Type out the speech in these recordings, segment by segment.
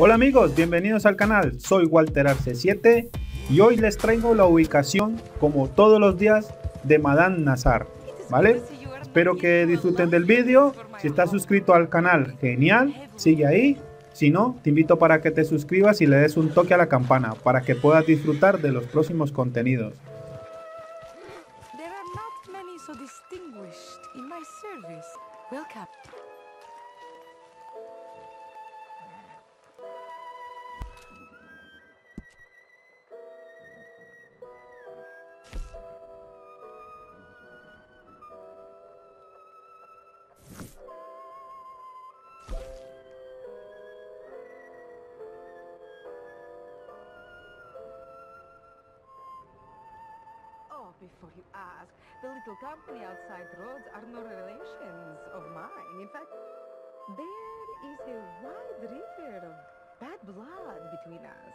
Hola amigos, bienvenidos al canal, soy Walter Arce7 y hoy les traigo la ubicación, como todos los días, de Madame Nazar, ¿vale? Espero que disfruten del vídeo, si estás suscrito al canal, genial, sigue ahí, si no, te invito para que te suscribas y le des un toque a la campana, para que puedas disfrutar de los próximos contenidos. Before you ask, the little company outside roads are no relations of mine. In fact, there is a wide river of bad blood between us.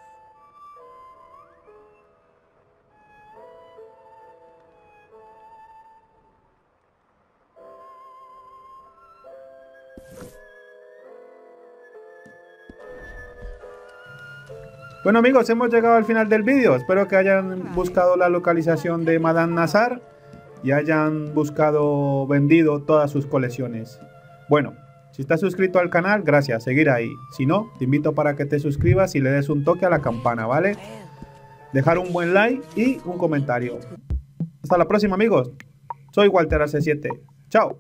Bueno amigos, hemos llegado al final del vídeo. Espero que hayan buscado la localización de Madame Nazar y hayan buscado vendido todas sus colecciones. Bueno, si estás suscrito al canal, gracias, seguir ahí. Si no, te invito para que te suscribas y le des un toque a la campana, ¿vale? Dejar un buen like y un comentario. Hasta la próxima amigos. Soy Walter AC7. Chao.